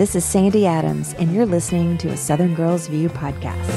This is Sandy Adams, and you're listening to a Southern Girls View podcast.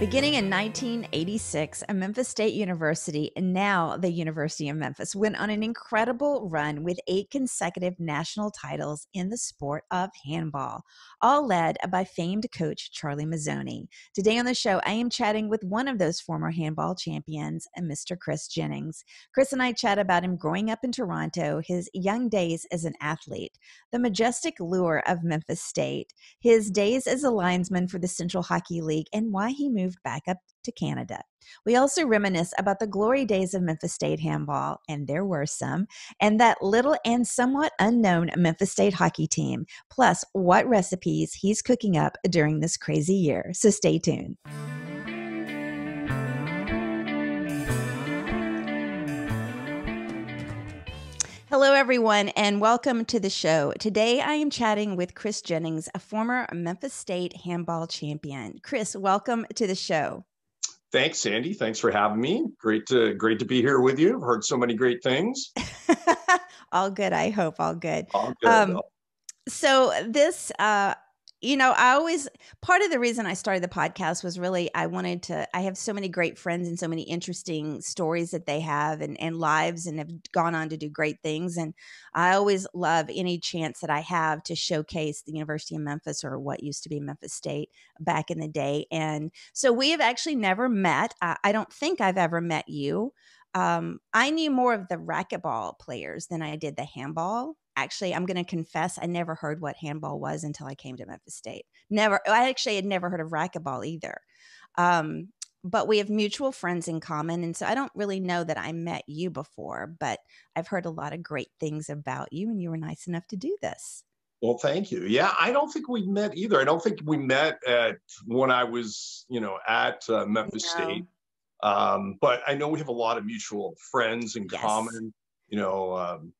Beginning in 1986, a Memphis State University, and now the University of Memphis, went on an incredible run with eight consecutive national titles in the sport of handball, all led by famed coach Charlie Mazzone. Today on the show, I am chatting with one of those former handball champions, uh, Mr. Chris Jennings. Chris and I chat about him growing up in Toronto, his young days as an athlete, the majestic lure of Memphis State, his days as a linesman for the Central Hockey League, and why he moved back up to Canada. We also reminisce about the glory days of Memphis State handball, and there were some, and that little and somewhat unknown Memphis State hockey team, plus what recipes he's cooking up during this crazy year. So stay tuned. Hello, everyone, and welcome to the show. Today I am chatting with Chris Jennings, a former Memphis State handball champion. Chris, welcome to the show. Thanks, Sandy. Thanks for having me. Great to great to be here with you. I've heard so many great things. all good, I hope. All good. All good. Um, so this uh, you know, I always part of the reason I started the podcast was really I wanted to I have so many great friends and so many interesting stories that they have and, and lives and have gone on to do great things. And I always love any chance that I have to showcase the University of Memphis or what used to be Memphis State back in the day. And so we have actually never met. I, I don't think I've ever met you. Um, I knew more of the racquetball players than I did the handball actually i'm going to confess i never heard what handball was until i came to memphis state. Never i actually had never heard of racquetball either. Um, but we have mutual friends in common and so i don't really know that i met you before but i've heard a lot of great things about you and you were nice enough to do this. Well thank you. Yeah i don't think we met either. I don't think we met at when i was you know at uh, memphis no. state. Um, but i know we have a lot of mutual friends in yes. common you know um,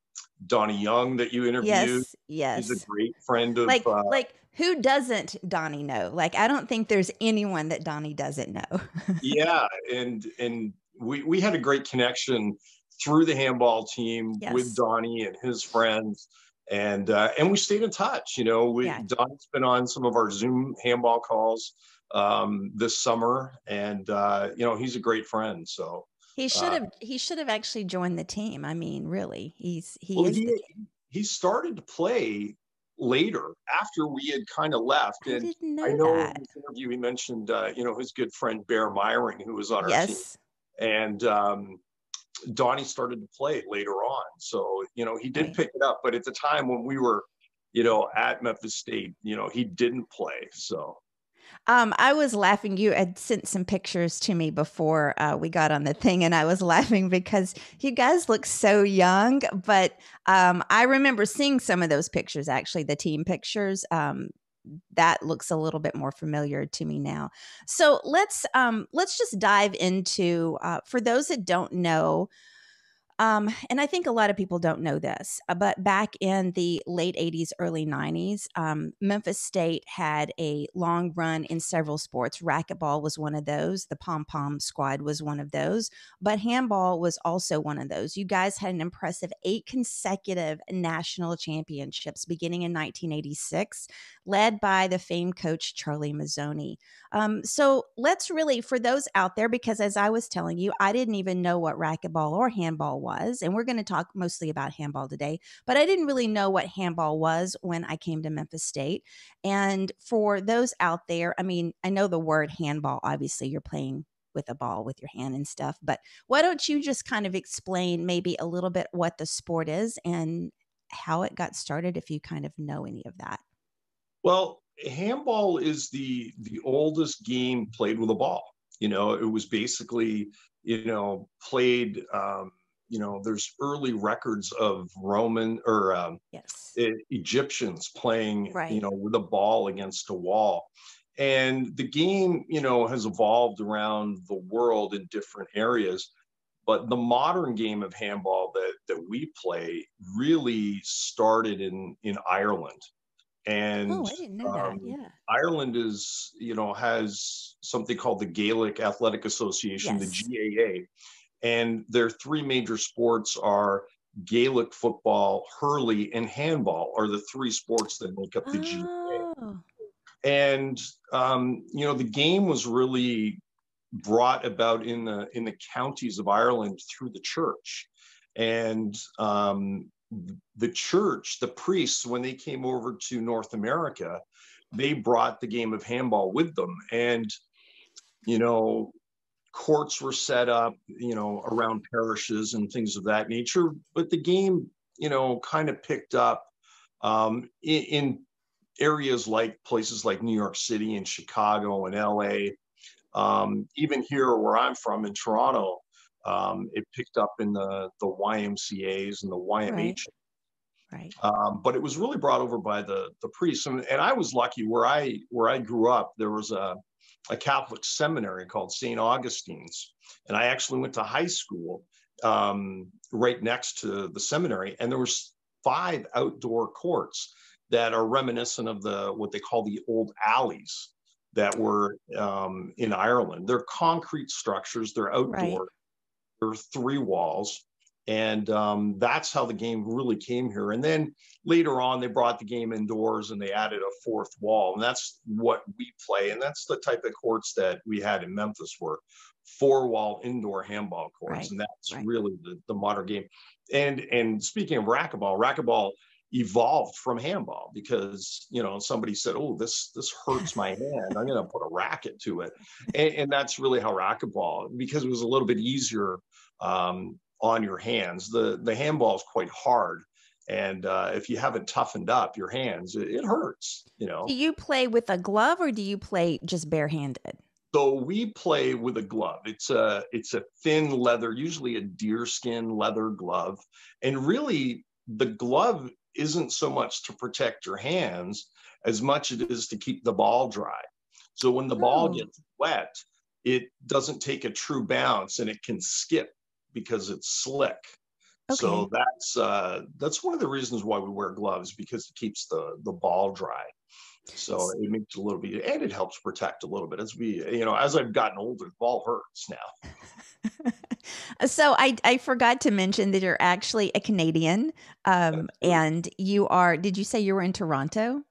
Donnie Young that you interviewed. Yes, yes. He's a great friend of like uh, like who doesn't Donnie know? Like I don't think there's anyone that Donnie doesn't know. yeah, and and we we had a great connection through the handball team yes. with Donnie and his friends. And uh, and we stayed in touch. You know, we, yeah. Donnie's been on some of our Zoom handball calls um, this summer, and uh, you know he's a great friend. So he should have. Uh, he should have actually joined the team. I mean, really, he's he well, is. He, he started to play later after we had kind of left. And I, didn't know I know that. in this interview he mentioned, uh, you know, his good friend Bear Myring, who was on our yes. team, and um, Donnie started to play later on. So you know, he did right. pick it up, but at the time when we were, you know, at Memphis State, you know, he didn't play. So um, I was laughing. You had sent some pictures to me before uh, we got on the thing, and I was laughing because you guys look so young. But um, I remember seeing some of those pictures, actually, the team pictures. Um, that looks a little bit more familiar to me now. So let's um, let's just dive into. Uh, for those that don't know, um, and I think a lot of people don't know this, uh, but back in the late 80s, early 90s, um, Memphis State had a long run in several sports. Racquetball was one of those, the pom pom squad was one of those, but handball was also one of those. You guys had an impressive eight consecutive national championships beginning in 1986, led by the famed coach Charlie Mazzone. Um, so let's really, for those out there, because as I was telling you, I didn't even know what racquetball or handball was was. And we're going to talk mostly about handball today, but I didn't really know what handball was when I came to Memphis State. And for those out there, I mean, I know the word handball, obviously, you're playing with a ball with your hand and stuff, but why don't you just kind of explain maybe a little bit what the sport is and how it got started if you kind of know any of that? Well, handball is the the oldest game played with a ball. You know, it was basically you know played um, you know, there's early records of Roman or um, yes. Egyptians playing, right. you know, with a ball against a wall. And the game, you know, has evolved around the world in different areas. But the modern game of handball that, that we play really started in, in Ireland. And oh, I didn't know um, that. Yeah. Ireland is, you know, has something called the Gaelic Athletic Association, yes. the GAA. And their three major sports are Gaelic football, hurley, and handball are the three sports that make up the oh. GAA. And um, you know, the game was really brought about in the in the counties of Ireland through the church. And um, the church, the priests, when they came over to North America, they brought the game of handball with them. And, you know, courts were set up, you know, around parishes and things of that nature. But the game, you know, kind of picked up um, in, in, areas like places like New York City and Chicago and LA. Um, even here where I'm from in Toronto, um, it picked up in the the YMCA's and the YMH. Right. Right. Um, but it was really brought over by the the priests, and, and I was lucky where I where I grew up. There was a a Catholic seminary called St. Augustine's, and I actually went to high school um, right next to the seminary, and there was five outdoor courts that are reminiscent of the what they call the old alleys that were um, in Ireland. They're concrete structures. They're outdoor. Right or three walls. And um, that's how the game really came here. And then later on, they brought the game indoors and they added a fourth wall. And that's what we play. And that's the type of courts that we had in Memphis were four wall indoor handball courts. Right. And that's right. really the, the modern game. And and speaking of racquetball, racquetball evolved from handball because you know somebody said oh this this hurts my hand i'm going to put a racket to it and, and, that's really how racquetball because it was a little bit easier um, on your hands the the handball is quite hard and uh, if you haven't toughened up your hands it, it hurts you know do you play with a glove or do you play just barehanded so we play with a glove. It's a it's a thin leather, usually a deerskin leather glove, and really the glove isn't so much to protect your hands as much as it is to keep the ball dry. So when the oh. ball gets wet, it doesn't take a true bounce and it can skip because it's slick. Okay. So that's uh, that's one of the reasons why we wear gloves because it keeps the the ball dry. So it makes a little bit, and it helps protect a little bit as we, you know, as I've gotten older, the ball hurts now. so I, I forgot to mention that you're actually a Canadian, um, and you are. Did you say you were in Toronto?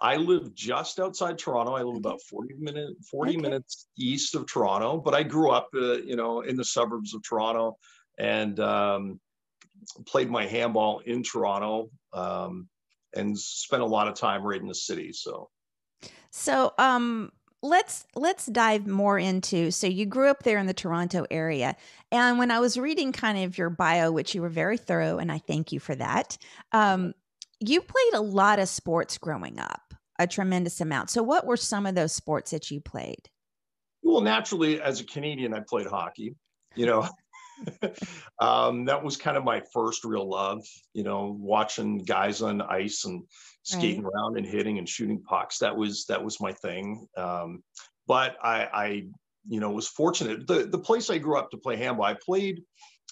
I live just outside Toronto. I live about 40 minutes 40 okay. minutes east of Toronto, but I grew up, uh, you know, in the suburbs of Toronto and um, played my handball in Toronto. Um, and spent a lot of time right in the city. So, so um, let's let's dive more into. So you grew up there in the Toronto area, and when I was reading kind of your bio, which you were very thorough, and I thank you for that. Um, you played a lot of sports growing up, a tremendous amount. So, what were some of those sports that you played? Well, naturally, as a Canadian, I played hockey. You know, um, that was kind of my first real love, you know, watching guys on ice and skating right. around and hitting and shooting pucks. That was that was my thing. Um, but I, I, you know, was fortunate. The the place I grew up to play handball, I played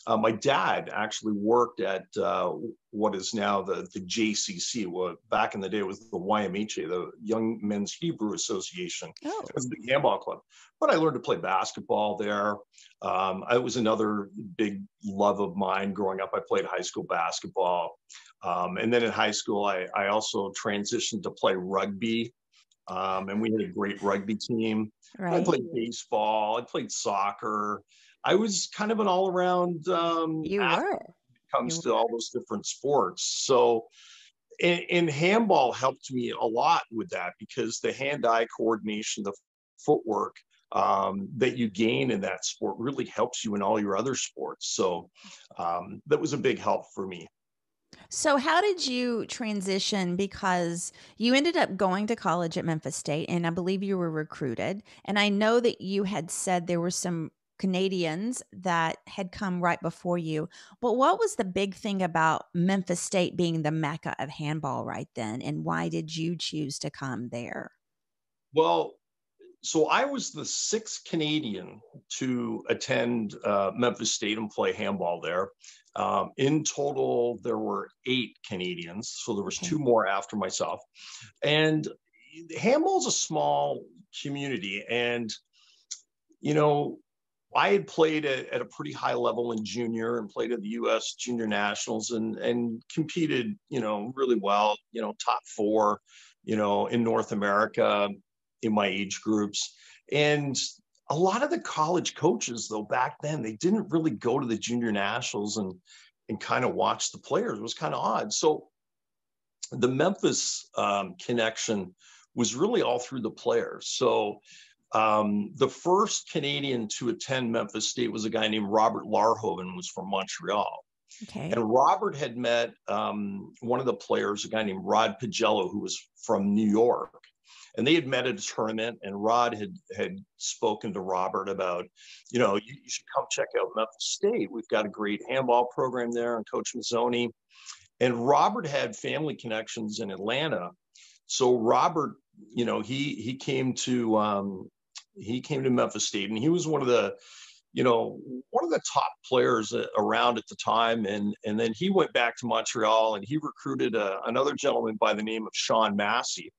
uh, my dad actually worked at uh, what is now the, the JCC. Well, back in the day, it was the YMHA, the Young Men's Hebrew Association. Oh. It was big handball club. But I learned to play basketball there. Um, it was another big love of mine growing up. I played high school basketball. Um, and then in high school, I, I also transitioned to play rugby. Um, and we had a great rugby team. Right. I played baseball. I played soccer. I was kind of an all around. Um, you were. comes you to were. all those different sports. So, and, and handball helped me a lot with that because the hand eye coordination, the footwork um, that you gain in that sport really helps you in all your other sports. So, um, that was a big help for me. So, how did you transition? Because you ended up going to college at Memphis State, and I believe you were recruited. And I know that you had said there were some Canadians that had come right before you. But what was the big thing about Memphis State being the mecca of handball right then? And why did you choose to come there? Well, so I was the sixth Canadian to attend uh, Memphis State and play handball there. Um, in total, there were eight Canadians, so there was two more after myself. And handball is a small community, and you know, I had played at, at, a pretty high level in junior and played at the U.S. Junior Nationals and and competed, you know, really well. You know, top four, you know, in North America in my age groups. And a lot of the college coaches, though, back then, they didn't really go to the junior nationals and and kind of watch the players. It was kind of odd. So the Memphis um, connection was really all through the players. So um, the first Canadian to attend Memphis State was a guy named Robert Larhoven, was from Montreal. Okay. And Robert had met um, one of the players, a guy named Rod Pagello, who was from New York and they had met at a tournament and rod had had spoken to robert about you know you, you, should come check out memphis state we've got a great handball program there and coach mazzone and robert had family connections in atlanta so robert you know he he came to um, he came to memphis state and he was one of the you know one of the top players around at the time and and then he went back to montreal and he recruited a, another gentleman by the name of sean massey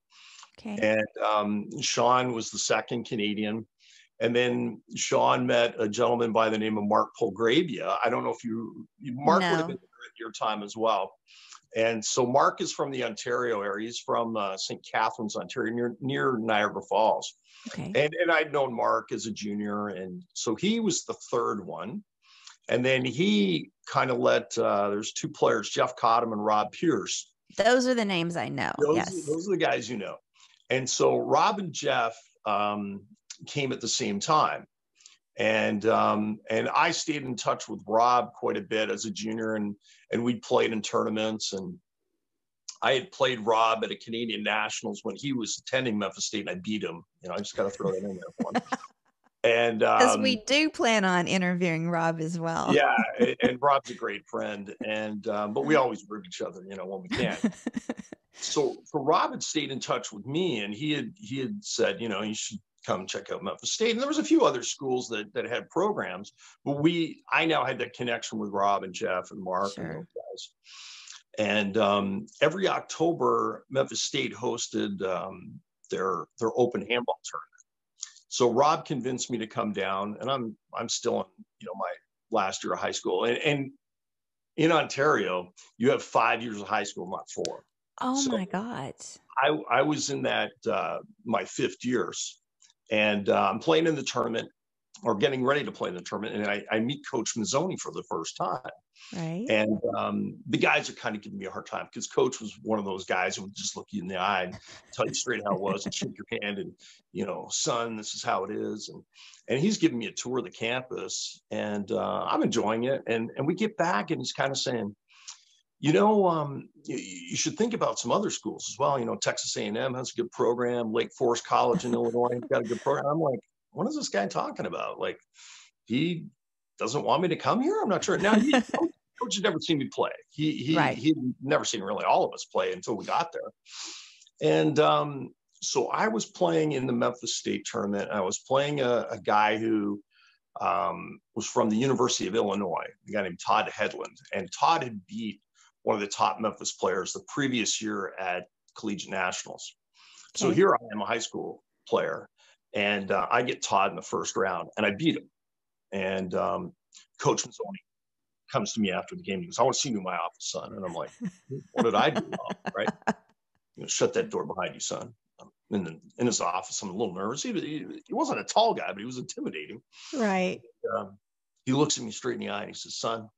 Okay. And um, Sean was the second Canadian. And then Sean met a gentleman by the name of Mark Polgrabia. I don't know if you, Mark no. would have been there at your time as well. And so Mark is from the Ontario area. He's from uh, St. Catharines, Ontario, near, near Niagara Falls. Okay. And, and I'd known Mark as a junior. And so he was the third one. And then he kind of let, uh, there's two players, Jeff Cottom and Rob Pierce. Those are the names I know. Those, yes. Those are the guys you know. And so Rob and Jeff um, came at the same time. And um, and I stayed in touch with Rob quite a bit as a junior, and and we played in tournaments. And I had played Rob at a Canadian Nationals when he was attending Memphis State, and I beat him. You know, I just got to throw that in there for. And because um, we do plan on interviewing Rob as well. yeah, and, and Rob's a great friend, and um, but we always root each other, you know, when we can. so, so Rob had stayed in touch with me, and he had he had said, you know, you should come check out Memphis State. And there was a few other schools that that had programs, but we I now had that connection with Rob and Jeff and Mark sure. and those guys. And um, every October, Memphis State hosted um, their their open handball tournament. So Rob convinced me to come down, and I'm I'm still in you know my last year of high school, and, and in Ontario you have five years of high school, not four. Oh so my God! I I was in that uh, my fifth years, and uh, I'm playing in the tournament or getting ready to play in the tournament, and I, I meet Coach Mazzone for the first time. Right. And um, the guys are kind of giving me a hard time because Coach was one of those guys who would just look you in the eye and tell you straight how it was and shake your hand and you know, son, this is how it is, and and he's giving me a tour of the campus, and uh, I'm enjoying it. And and we get back, and he's kind of saying. You know, um, you, you should think about some other schools as well. You know, Texas A&M has a good program. Lake Forest College in Illinois got a good program. I'm like, what is this guy talking about? Like, he doesn't want me to come here. I'm not sure. Now, he, coach had never seen me play. He he right. he'd never seen really all of us play until we got there. And um, so I was playing in the Memphis State tournament. I was playing a, a guy who um, was from the University of Illinois, a guy named Todd Headland, and Todd had beat one of the top Memphis players the previous year at Collegiate Nationals. Okay. So here I am, a high school player, and uh, I get Todd in the first round, and I beat him. And um, Coach Mazzone comes to me after the game. He goes, "I want to see you in my office, son." And I'm like, "What did I do wrong?" Right? You know, shut that door behind you, son. in the, in his office, I'm a little nervous. He, he, he wasn't a tall guy, but he was intimidating. Right. And, um, he looks at me straight in the eye and he says, "Son,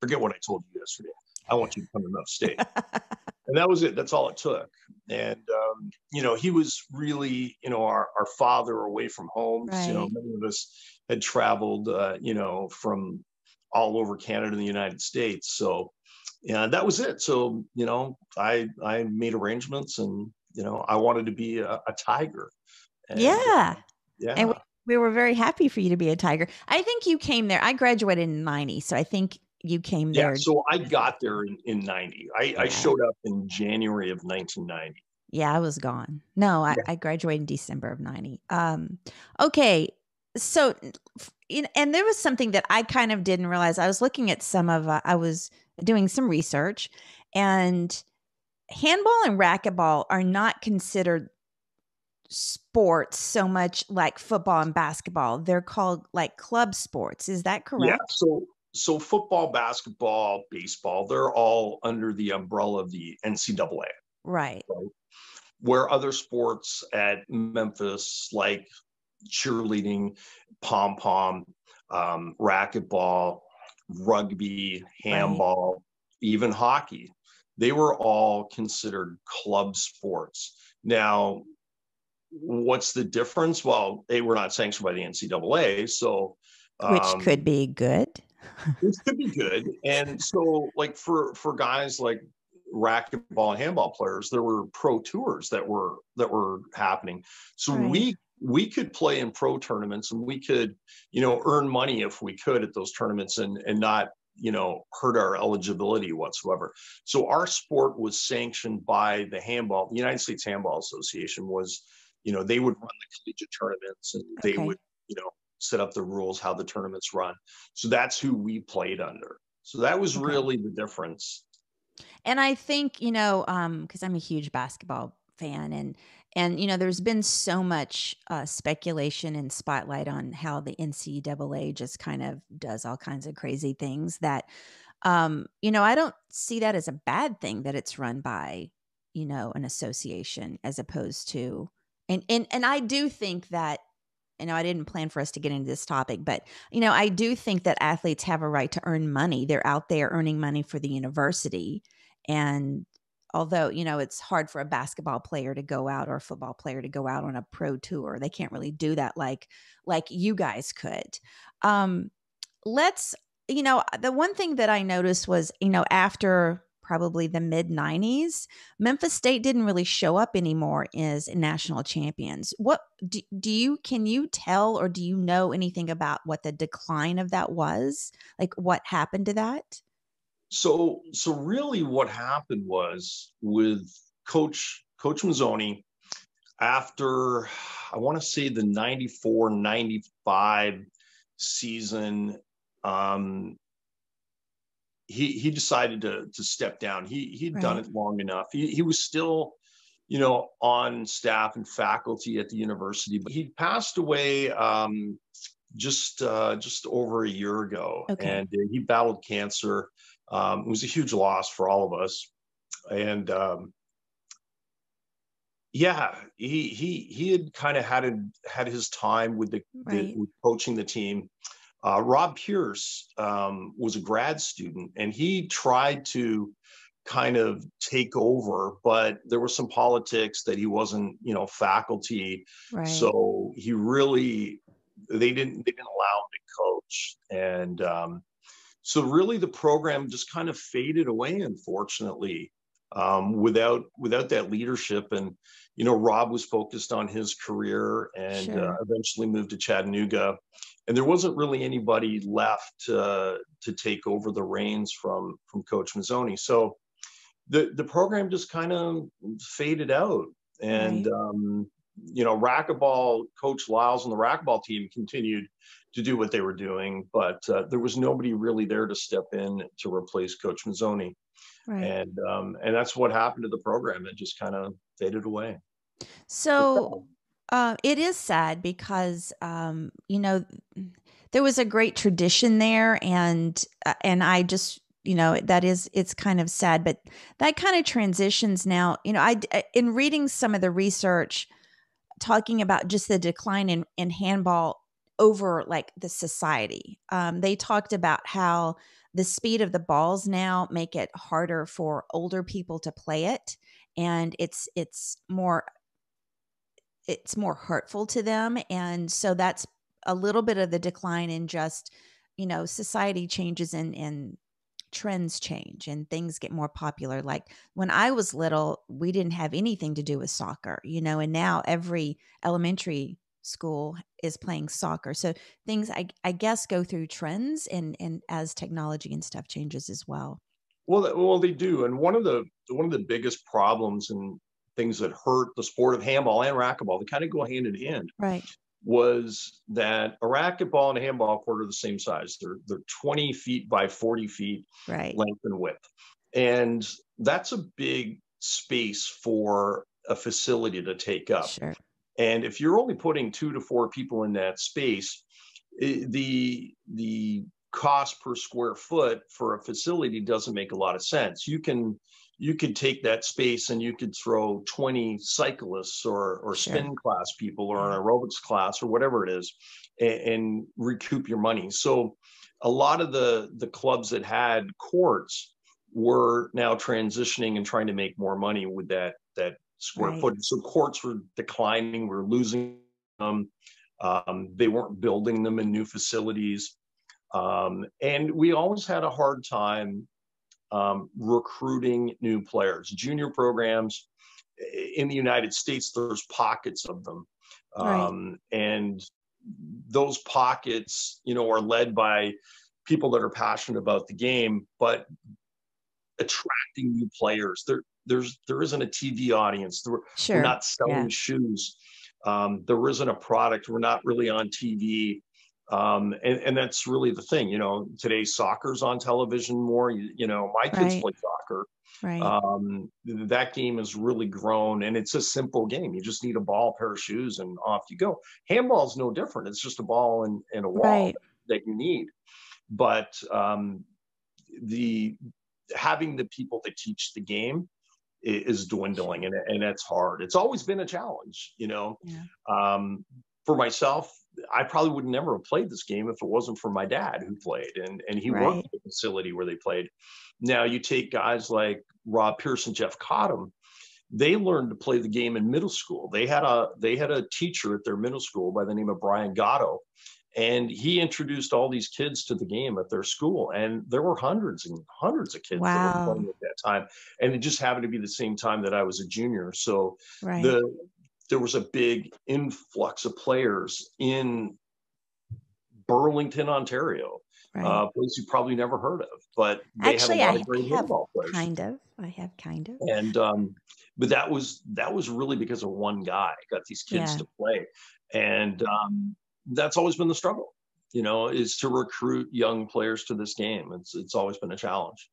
forget what I told you yesterday. I want you to come to Memphis State." and that was it. That's all it took. And um, you know, he was really, you know, our, our father away from home. Right. You know, many of us had traveled, uh, you know, from all over Canada and the United States. So, yeah, that was it. So, you know, I I made arrangements, and you know, I wanted to be a, a tiger. And, yeah. Yeah. And we, we were very happy for you to be a tiger. I think you came there. I graduated in 90. So I think you came there. Yeah, so I got there in, in 90. I, yeah. I showed up in January of 1990. Yeah, I was gone. No, I, yeah. I graduated in December of 90. Um, okay. So, and there was something that I kind of didn't realize. I was looking at some of, uh, I was doing some research, and handball and racquetball are not considered sports so much like football and basketball. They're called like club sports. Is that correct? Yeah. So so football, basketball, baseball, they're all under the umbrella of the NCAA. Right. right? Where other sports at Memphis, like cheerleading, pom pom, um, racquetball, rugby, handball, right. even hockey, they were all considered club sports. Now, what's the difference? Well, they were not sanctioned by the NCAA, so um, which could be good. Which could be good, and so like for for guys like racquetball and handball players, there were pro tours that were that were happening. So right. we we could play in pro tournaments and we could, you know, earn money if we could at those tournaments and and not you know hurt our eligibility whatsoever so our sport was sanctioned by the handball the united states handball association was you know they would run the collegiate tournaments and they would you know set up the rules how the tournaments run. So that's who we played under. So that was okay. really the difference. And i think you know um because i'm a huge basketball fan and and you know there's been so much uh, speculation and spotlight on how the ncaa just kind of does all kinds of crazy things that um you know i don't see that as a bad thing that it's run by you know an association as opposed to and and and I do think that you know, I didn't plan for us to get into this topic, but you know, I do think that athletes have a right to earn money. They're out there earning money for the university. And although, you know, it's hard for a basketball player to go out or a football player to go out on a pro tour. They can't really do that like like you guys could. Um let's you know, the one thing that I noticed was, you know, after probably the mid 90s, Memphis State didn't really show up anymore as national champions. What do, do you can you tell or do you know anything about what the decline of that was? Like what happened to that? So so really what happened was with coach coach Mazzone after I want to say the 94 95 season um he he decided to to step down. He he'd right. done it long enough. He he was still, you know, on staff and faculty at the university, but he passed away um, just uh, just over a year ago, okay. and uh, he battled cancer. Um, it was a huge loss for all of us, and um, yeah, he he he had kind of had a, had his time with the, right. the with coaching the team. Uh, Rob Pierce um, was a grad student and he tried to kind of take over, but there was some politics that he wasn't, you know, faculty. Right. So he really, they didn't, they didn't allow him to coach. And um, so really the program just kind of faded away, unfortunately, um, without, without that leadership. And, you know, Rob was focused on his career and sure. uh, eventually moved to Chattanooga and there wasn't really anybody left uh, to take over the reins from from Coach Mazzone. So the the program just kind of faded out, and right. um, you know, racquetball coach Lyles and the racquetball team continued to do what they were doing, but uh, there was nobody really there to step in to replace Coach Mazzone. Right. And um, and that's what happened to the program. It just kind of faded away. So uh, it is sad because um, you know there was a great tradition there, and uh, and I just you know that is it's kind of sad, but that kind of transitions now. You know, I uh, in reading some of the research talking about just the decline in in handball over like the society. Um, they talked about how the speed of the balls now make it harder for older people to play it and it's it's more it's more hurtful to them and so that's a little bit of the decline in just you know society changes and and trends change and things get more popular like when i was little we didn't have anything to do with soccer you know and now every elementary school is playing soccer so things i, I guess go through trends and and as technology and stuff changes as well well well they do and one of the one of the biggest problems and things that hurt the sport of handball and racquetball. They kind of go hand in hand. Right. Was that a racquetball and a handball court are the same size? They're they're 20 feet by 40 feet right. length and width, and that's a big space for a facility to take up. Sure. And if you're only putting two to four people in that space, the the cost per square foot for a facility doesn't make a lot of sense. You can you could take that space and you could throw 20 cyclists or or sure. spin class people or an aerobics class or whatever it is and, and, recoup your money. So a lot of the the clubs that had courts were now transitioning and trying to make more money with that that square right. footage. So courts were declining, we are losing them. Um, they weren't building them in new facilities. Um, and we always had a hard time um, recruiting new players. Junior programs in the United States, there's pockets of them. Right. Um, and those pockets, you know, are led by people that are passionate about the game, but attracting new players. There, there's there isn't a TV audience. There, sure. We're not selling yeah. shoes. Um, there isn't a product. We're not really on TV. Um, and, and that's really the thing, you know, today soccer's on television more, you, you know, my kids right. play soccer. Right. Um, that game has really grown and it's a simple game. You just need a ball, pair of shoes and off you go. Handball is no different. It's just a ball and, and a wall right. that you need. But um, the having the people that teach the game is dwindling and, and that's hard. It's always been a challenge, you know. Yeah. Um, for myself, I probably would never have played this game if it wasn't for my dad who played and, and he right. worked at the facility where they played. Now you take guys like Rob Pearson, Jeff Cottom, they learned to play the game in middle school. They had a they had a teacher at their middle school by the name of Brian Gatto, and he introduced all these kids to the game at their school and there were hundreds and hundreds of kids wow. that were playing at that time and it just happened to be the same time that i was a junior so right. the there was a big influx of players in burlington ontario right. uh, place you probably never heard of but they actually have a lot I, of great I handball players kind of i have kind of and um but that was that was really because of one guy got these kids yeah. to play and um that's always been the struggle, you know, is to recruit young players to this game. It's it's always been a challenge.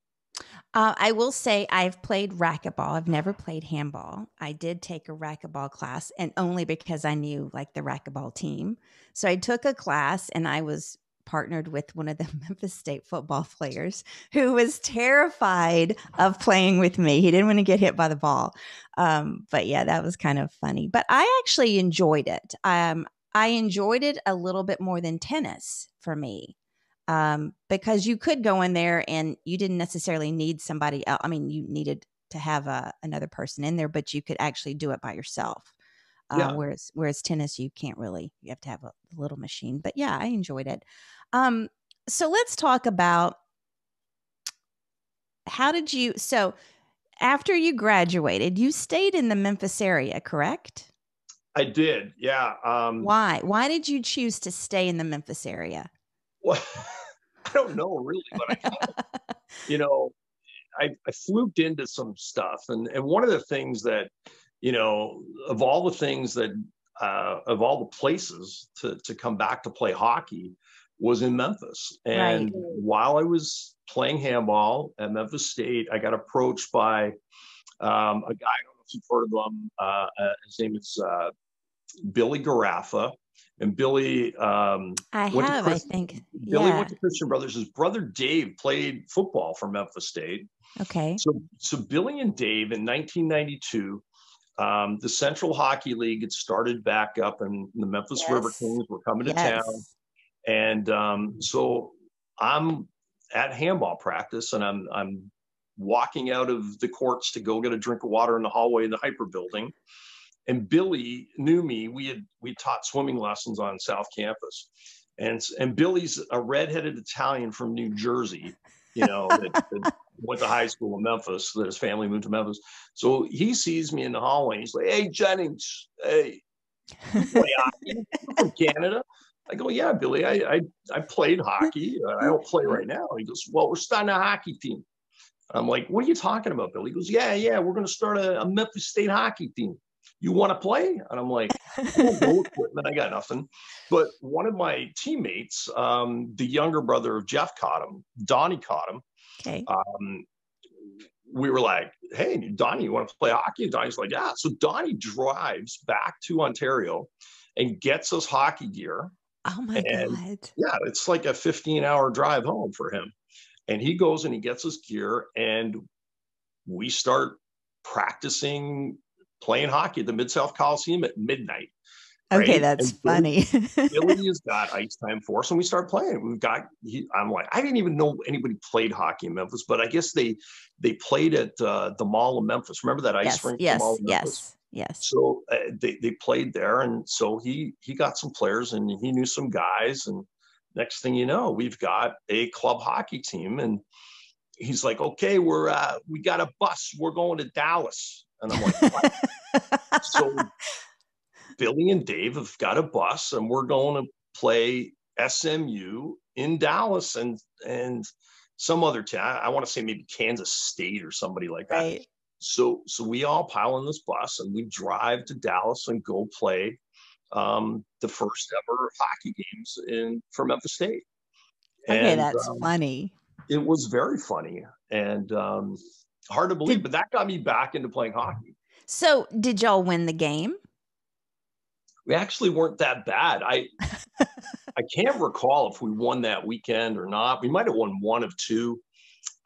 Uh, I will say I've played racquetball. I've never played handball. I did take a racquetball class, and only because I knew like the racquetball team. So I took a class, and I was partnered with one of the Memphis State football players who was terrified of playing with me. He didn't want to get hit by the ball. Um, but yeah, that was kind of funny. But I actually enjoyed it. Um, I enjoyed it a little bit more than tennis for me um, because you could go in there and you didn't necessarily need somebody else. I mean, you needed to have a, uh, another person in there, but you could actually do it by yourself. Uh, yeah. Whereas, whereas tennis, you can't really. You have to have a little machine. But yeah, I enjoyed it. Um, so let's talk about how did you? So after you graduated, you stayed in the Memphis area, correct? I did, yeah. Um, Why? Why did you choose to stay in the Memphis area? Well, I don't know really, but I, you know, I, I fluked into some stuff, and and one of the things that, you know, of all the things that, uh, of all the places to to come back to play hockey, was in Memphis. And right. while I was playing handball at Memphis State, I got approached by um, a guy. I don't know if you've heard of him. Uh, uh his name is uh, Billy Garaffa. And Billy, um, I have, I think. Billy yeah. went to Christian Brothers. His brother Dave played football for Memphis State. Okay. So, so Billy and Dave in 1992, um, the Central Hockey League had started back up, and the Memphis yes. River Kings were coming to yes. town. And um, so I'm at handball practice, and I'm I'm walking out of the courts to go get a drink of water in the hallway in the HPER Building and Billy knew me. We had we taught swimming lessons on South Campus, and and Billy's a redheaded Italian from New Jersey, you know, that, that went to high school in Memphis. That his family moved to Memphis. So he sees me in the hallway. He's like, "Hey Jennings, hey, play hockey from Canada." I go, "Yeah, Billy, I I, I played hockey. I don't play right now." He goes, "Well, we're starting a hockey team." I'm like, what are you talking about, Billy?" He goes, yeah, yeah, we're going to start a, a, Memphis State hockey team. You want to play? And I'm like, equipment, I got nothing. But one of my teammates, um, the younger brother of Jeff Cottom, Donnie Cottom. Okay. Um, we were like, hey, Donnie, you want to play hockey? And Donnie's like, yeah. So Donnie drives back to Ontario and gets us hockey gear. Oh my and, God. Yeah, it's like a 15 hour drive home for him. And he goes and he gets his gear and we start practicing playing hockey at the Mid South Coliseum at midnight. Okay, right? that's and funny. Billy has got ice time for us, and we start playing. We've got. He, I'm like, I didn't even know anybody played hockey in Memphis, but I guess they they played at uh, the Mall of Memphis. Remember that ice yes, rink? Yes, yes, yes. So uh, they they played there, and so he he got some players, and he knew some guys, and next thing you know, we've got a club hockey team, and he's like, okay, we're uh, we got a bus, we're going to Dallas, and I'm like, so Billy and Dave have got a bus, and we're going to play SMU in Dallas, and and some other town. I want to say maybe Kansas State or somebody like that. Right. So so we all pile in this bus and we drive to Dallas and go play um, the first ever hockey games in for Memphis State. Okay, and, that's um, funny. It was very funny and um, hard to believe, did, but that got me back into playing hockey. So, did y'all win the game? We actually weren't that bad. I I can't recall if we won that weekend or not. We might have won one of two,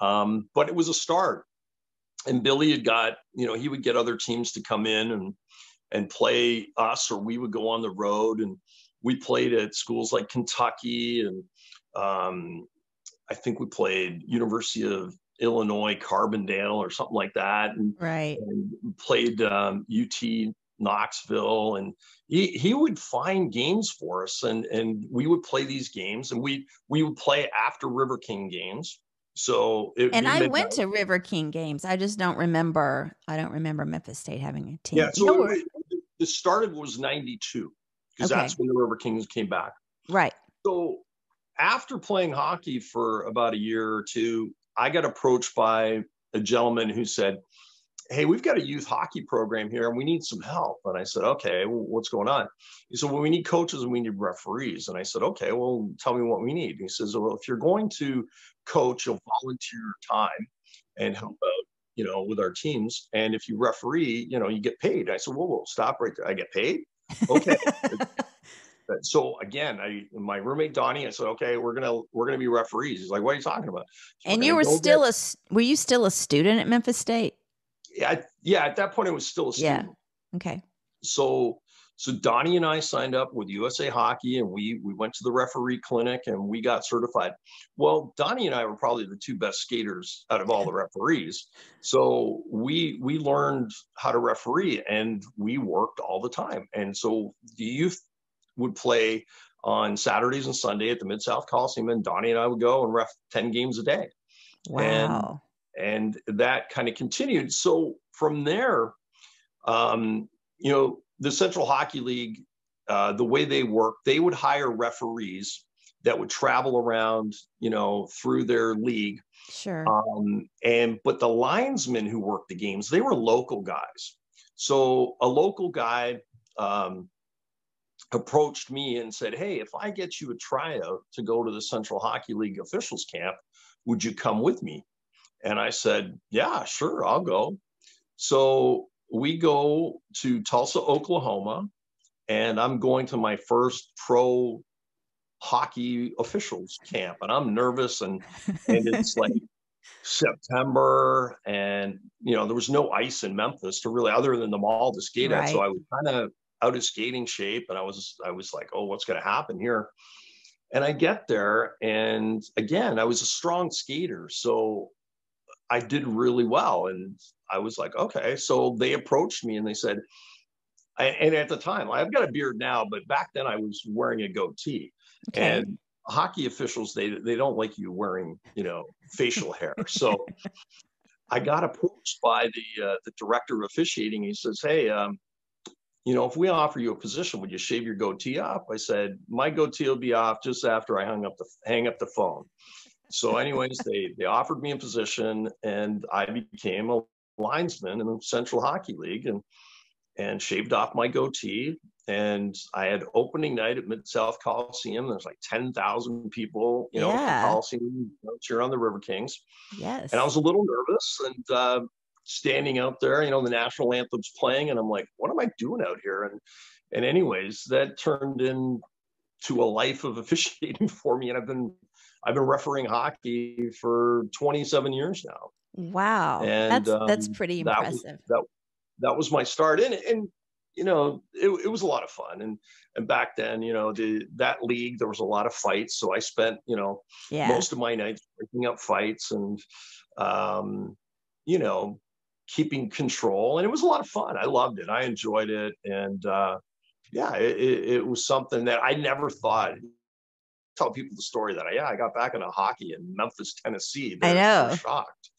um, but it was a start. And Billy had got, you know, he would get other teams to come in and and play us, or we would go on the road. And we played at schools like Kentucky, and um, I think we played University of Illinois Carbondale or something like that, and, right. and played um, UT Knoxville, and he he would find games for us, and and we would play these games, and we we would play after River King games. So and I midnight. went to River King games. I just don't remember. I don't remember Memphis State having a team. Yeah, so it, it started was '92 because okay. that's when the River Kings came back. Right. So after playing hockey for about a year or two, I got approached by a gentleman who said, Hey, we've got a youth hockey program here and we need some help. And I said, Okay, well, what's going on? He said, Well, we need coaches and we need referees. And I said, Okay, well, tell me what we need. he says, Well, if you're going to coach, you'll volunteer your time and help out, you know, with our teams. And if you referee, you know, you get paid. I said, Whoa, whoa, stop right there. I get paid? Okay. so again, I my roommate Donnie, I said, okay, we're gonna we're gonna be referees. He's like, what are you talking about? So and you were still a were you still a student at Memphis State? Yeah, I, yeah. At that point, it was still a student. Yeah. Okay. So so Donnie and I signed up with USA Hockey, and we we went to the referee clinic, and we got certified. Well, Donnie and I were probably the two best skaters out of all the referees. So we we learned how to referee, and we worked all the time. And so the youth would play on Saturdays and Sunday at the Mid South Coliseum, and Donnie and I would go and ref ten games a day. Wow! And, and that kind of continued. So from there, um, you know, the Central Hockey League, uh, the way they work, they would hire referees that would travel around, you know, through their league. Sure. Um, and but the linesmen who worked the games, they were local guys. So a local guy um, approached me and said, Hey, if I get you a tryout to go to the Central Hockey League officials camp, would you come with me? And I said, Yeah, sure, I'll go. So we go to Tulsa, Oklahoma, and I'm going to my first pro hockey officials camp. And I'm nervous and and it's like September and you know there was no ice in Memphis to really other than the mall to skate right. at. So I was kind of out of skating shape and I was I was like, oh, what's gonna happen here? And I get there and again, I was a strong skater. So I did really well. And I was like, okay. So they approached me and they said, and at the time, I've got a beard now, but back then I was wearing a goatee. Okay. And hockey officials, they they don't like you wearing, you know, facial hair. So I got approached by the uh, the director of officiating. He says, "Hey, um, you know, if we offer you a position, would you shave your goatee off?" I said, "My goatee will be off just after I hung up the hang up the phone." so, anyways, they they offered me a position, and I became a linesman in the Central Hockey League, and and shaved off my goatee. And I had opening night at Mid South Coliseum. There's like ten thousand people, you know, yeah. Coliseum cheer on the River Kings. Yes. And I was a little nervous, and uh, standing out there, you know, the national anthem's playing, and I'm like, what am I doing out here? And and anyways, that turned into a life of officiating for me, and I've been I've been refereeing hockey for 27 years now. Wow, and that's um, that's pretty impressive. That was, that, that was my start, and and you know it, it was a lot of fun, and and back then, you know, the that league there was a lot of fights, so I spent you know yeah. most of my nights breaking up fights and um, you know keeping control, and it was a lot of fun. I loved it. I enjoyed it, and uh, yeah, it, it was something that I never thought tell people the story that I, yeah, I got back into hockey in Memphis, Tennessee. They're, I know. shocked.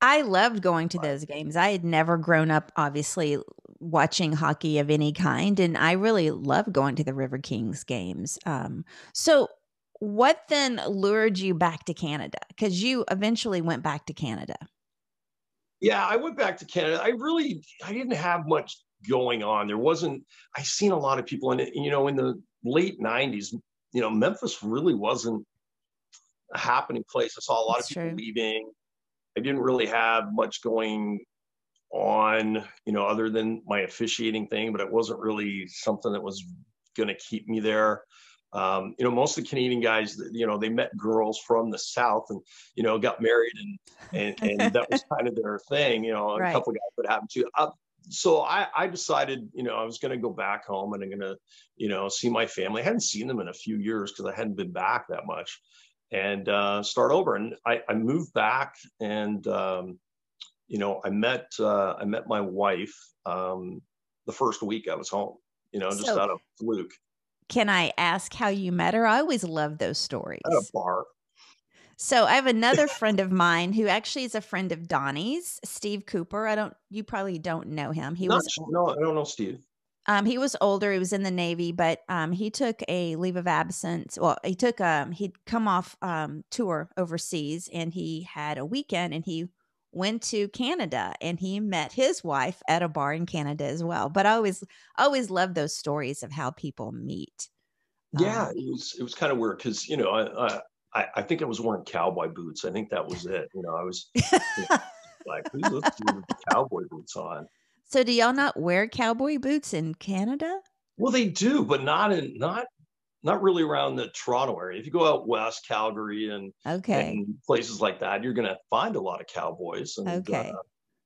I loved going to those games. I had never grown up, obviously, watching hockey of any kind, and I really loved going to the River Kings games. Um, so, what then lured you back to Canada? Because you eventually went back to Canada. Yeah, I went back to Canada. I really, I didn't have much going on. There wasn't. I seen a lot of people in it. You know, in the late '90s, you know, Memphis really wasn't a happening place. I saw a lot That's of people true. leaving. I didn't really have much going on, you know, other than my officiating thing, but it wasn't really something that was going to keep me there. Um, you know, most of the Canadian guys, you know, they met girls from the South and, you know, got married and, and, and that was kind of their thing, you know, a right. couple guys that happened to. Uh, so I, I decided, you know, I was going to go back home and I'm going to, you know, see my family. I hadn't seen them in a few years because I hadn't been back that much and uh, start over. And I, I moved back and, um, you know, I met, uh, I met my wife um, the first week I was home, you know, just so, out of fluke. Can I ask how you met her? I always love those stories. At a bar. So I have another friend of mine who actually is a friend of Donnie's, Steve Cooper. I don't, you probably don't know him. He Not, was no, I don't know Steve. Um, he was older. He was in the Navy, but um, he took a leave of absence. Well, he took um, he'd come off um tour overseas, and he had a weekend, and he went to Canada, and he met his wife at a bar in Canada as well. But I always, always love those stories of how people meet. Yeah, um, it was it was kind of weird because you know I, I, I think I was wearing cowboy boots. I think that was it. You know, I was you know, like, who's with cowboy boots on? So, do y'all not wear cowboy boots in Canada? Well, they do, but not in not not really around the Toronto area. If you go out west, Calgary, and okay, and places like that, you're going to find a lot of cowboys. And, okay. Uh,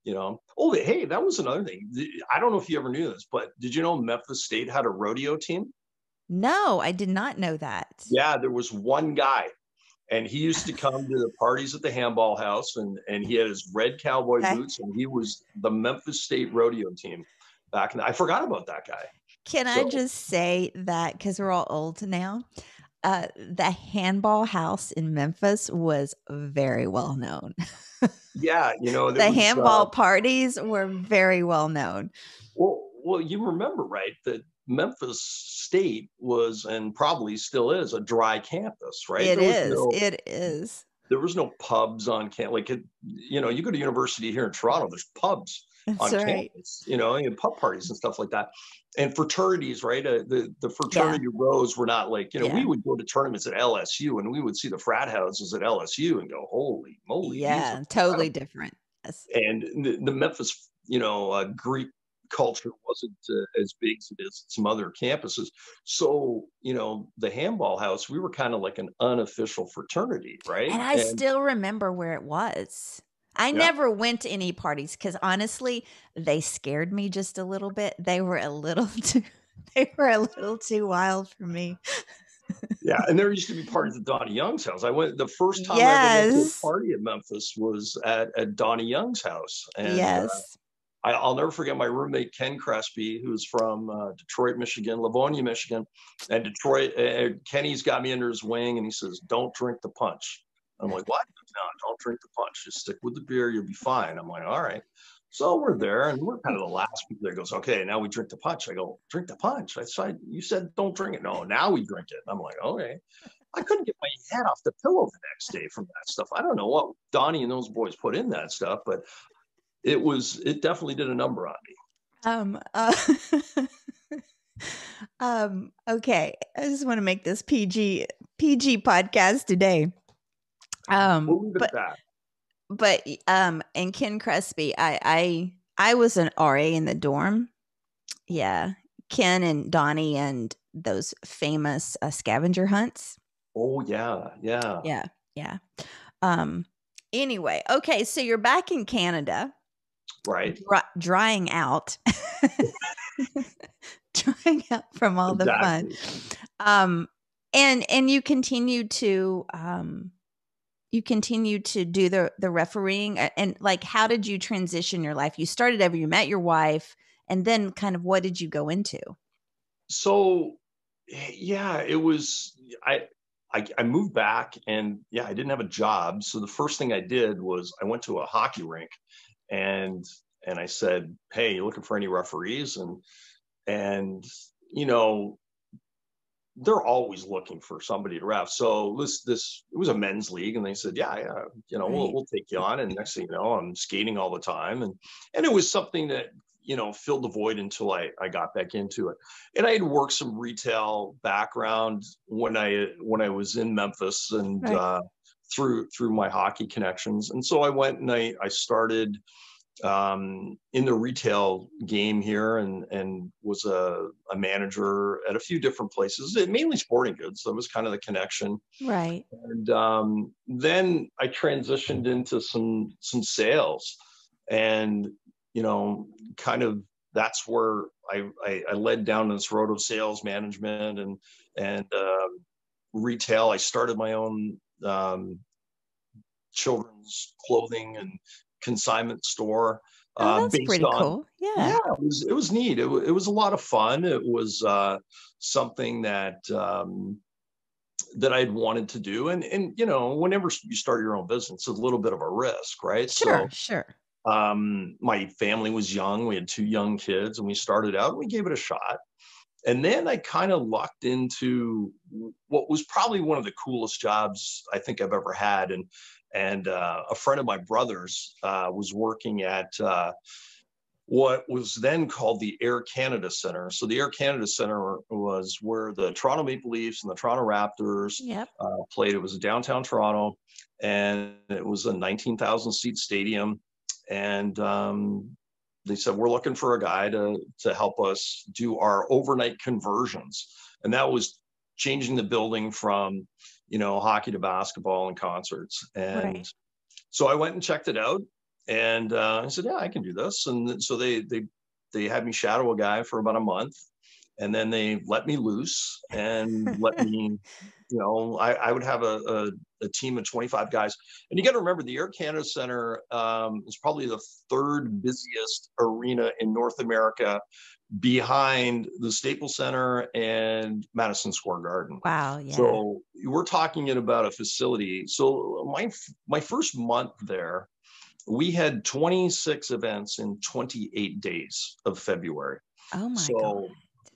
you know, oh, hey, that was another thing. I don't know if you ever knew this, but did you know Memphis State had a rodeo team? No, I did not know that. Yeah, there was one guy and he used to come to the parties at the handball house and and he had his red cowboy okay. boots and he was the memphis state rodeo team back in the, i forgot about that guy can so, i just say that because we're all old now uh, the handball house in memphis was very well known yeah you know the was, handball uh, parties were very well known well well you remember right that Memphis State was and probably still is a dry campus, right? It is. No, it is. There was no pubs on campus. Like, it, you know, you go to university here in Toronto, there's pubs That's on right. campus, you know, and pub parties and stuff like that. And fraternities, right? Uh, the the fraternity yeah. rows were not like, you know, yeah. we would go to tournaments at LSU and we would see the frat houses at LSU and go, holy moly. Yeah, totally different. Yes. And the, the Memphis, you know, uh, Greek culture wasn't uh, as big as it is at some other campuses. So, you know, the handball house, we were kind of like an unofficial fraternity, right? And I and, still remember where it was. I yeah. never went to any parties because honestly, they scared me just a little bit. They were a little too they were a little too wild for me. yeah, and there used to be parties at Donnie Young's house. I went the first time yes. I went to a party at Memphis was at, at Donnie Young's house. And, uh, yes. Uh, I, will never forget my roommate Ken Crespi, who's from uh, Detroit, Michigan, Livonia, Michigan, and Detroit. Uh, Kenny's got me under his wing, and he says, "Don't drink the punch." I'm like, "What? No, don't drink the punch. Just stick with the beer. You'll be fine." I'm like, "All right." So we're there, and we're kind of the last people there. Goes, "Okay, now we drink the punch." I go, "Drink the punch." I said, "You said don't drink it." No, now we drink it. I'm like, "Okay." I couldn't get my head off the pillow the next day from that stuff. I don't know what Donnie and those boys put in that stuff, but it was it definitely did a number on me. Um. Uh, um. Okay, I just want to make this PG PG podcast today. Um. We'll but but um, and Ken Crespi, I I I was an RA in the dorm. Yeah, Ken and Donnie and those famous uh, scavenger hunts. Oh yeah, yeah, yeah, yeah. Um. Anyway, okay, so you're back in Canada, right? Dry, drying out, drying out from all exactly. the fun. Um, and and you continue to um you continue to do the the refereeing and like how did you transition your life you started ever you met your wife and then kind of what did you go into so yeah it was i I, I moved back and yeah, I didn't have a job. So the first thing I did was I went to a hockey rink and and I said, Hey, you looking for any referees? And and you know, they're always looking for somebody to ref. So this this it was a men's league, and they said, yeah, yeah, you know, right. we'll we'll take you on. And next thing you know, I'm skating all the time, and and it was something that you know filled the void until I I got back into it. And I had worked some retail background when I when I was in Memphis and right. uh, through through my hockey connections, and so I went and I I started um, in the retail game here and and was a, a manager at a few different places, mainly sporting goods. That was kind of the connection. Right. And um, then I transitioned into some some sales, and you know, kind of that's where I, I, I led down this road of sales management and and uh, retail. I started my own um, children's clothing and consignment store. Oh, uh, that's pretty on, cool. Yeah. Yeah, it was, it was neat. It, it was a lot of fun. It was uh, something that um, that I'd wanted to do. And and you know, whenever you start your own business, it's a little bit of a risk, right? Sure, so, sure. Um, my family was young. We had two young kids, and we started out. and We gave it a shot. And then I kind of lucked into what was probably one of the coolest jobs I think I've ever had. And and uh, a friend of my brother's uh, was working at uh, what was then called the Air Canada Center. So the Air Canada Center was where the Toronto Maple Leafs and the Toronto Raptors yep. Uh, played. It was downtown Toronto, and it was a 19,000 seat stadium. And um, they said we're looking for a guy to to help us do our overnight conversions, and that was changing the building from you know, hockey to basketball and concerts. And right. so I went and checked it out and uh, I said, yeah, I can do this. And so they, they, they had me shadow a guy for about a month and then they let me loose and let me, you know, I, I would have a, a, a, team of 25 guys. And you got to remember the Air Canada Center um, is probably the third busiest arena in North America behind the Staples Center and Madison Square Garden. Wow. Yeah. So we're talking about a facility. So my my first month there, we had 26 events in 28 days of February. Oh my so God.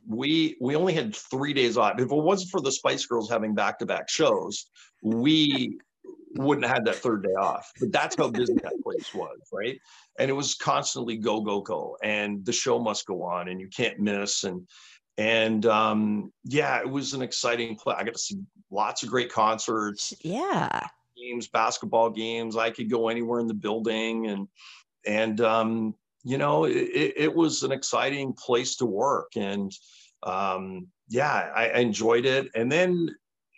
We we only had three days off. If it wasn't for the Spice Girls having back-to-back shows, we wouldn't have had that third day off. But that's how busy that place was, right? And it was constantly go, go, go. And the show must go on and you can't miss. And and um yeah, it was an exciting play. I got to see lots of great concerts. Yeah. Games, basketball games. I could go anywhere in the building and and um, you know, it, it was an exciting place to work. And um yeah, I, I enjoyed it. And then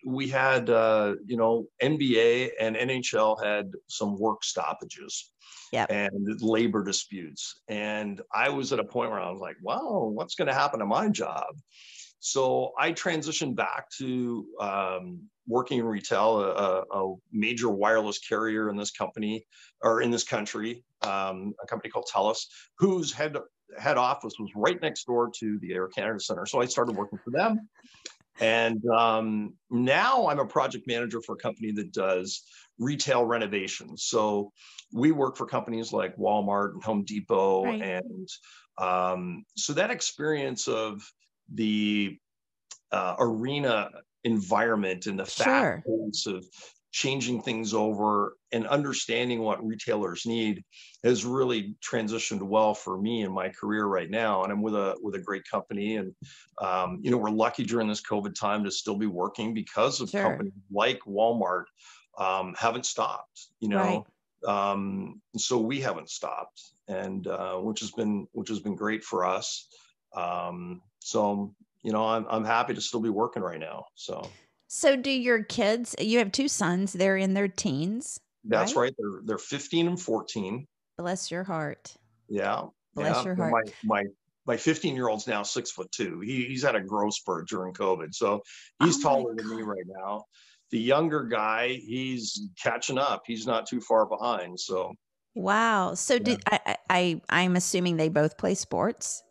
we had uh, you know NBA and NHL had some work stoppages yep. and labor disputes, and I was at a point where I was like, "Well, what's going to happen to my job?" So I transitioned back to um, working in retail, a, a, major wireless carrier in this company or in this country, um, a company called Telus, whose head head office was right next door to the Air Canada Center. So I started working for them. And um, now I'm a project manager for a company that does retail renovations. So we work for companies like Walmart and Home Depot. Right. And um, so that experience of the uh, arena environment and the sure. of changing things over and understanding what retailers need has really transitioned well for me in my career right now and i'm with a with a great company and um, you know we're lucky during this covid time to still be working because of sure. companies like walmart um, haven't stopped you know right. um, so we haven't stopped and uh, which has been which has been great for us um, so you know I'm, I'm happy to still be working right now so so do your kids, you have two sons, they're in their teens. That's right. right. They're they're 15 and 14. Bless your heart. Yeah. Bless yeah. your heart. My my my 15 year old's now six foot two. He, he's had a growth spurt during COVID. So he's oh taller than me right now. The younger guy, he's catching up. He's not too far behind. So wow. So yeah. did I, I I'm assuming they both play sports?